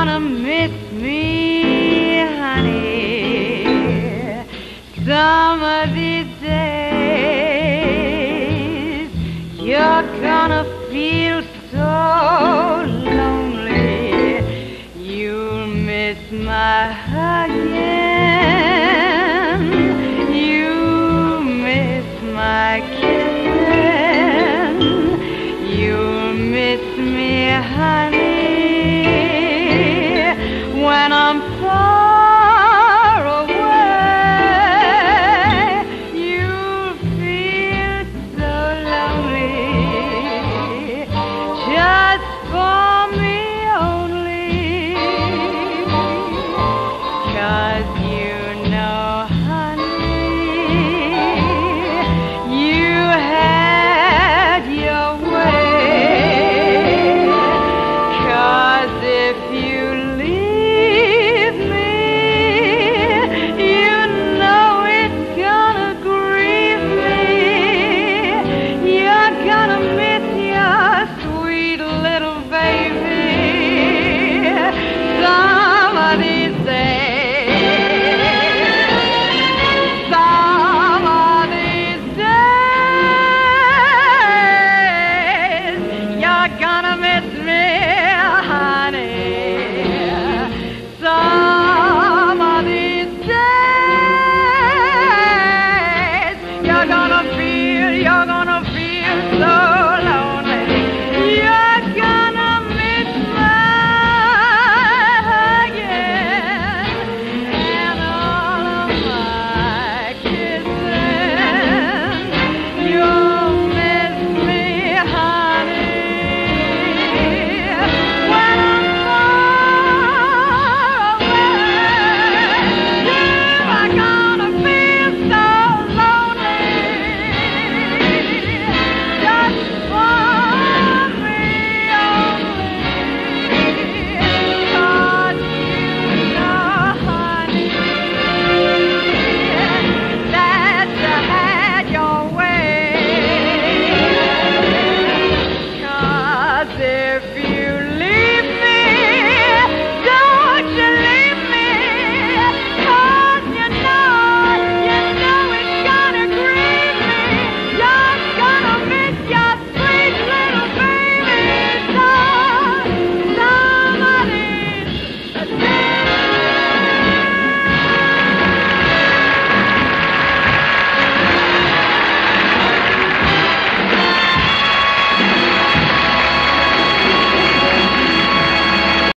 Gonna miss me, honey, some of these days you're gonna feel so lonely. You'll miss my heart.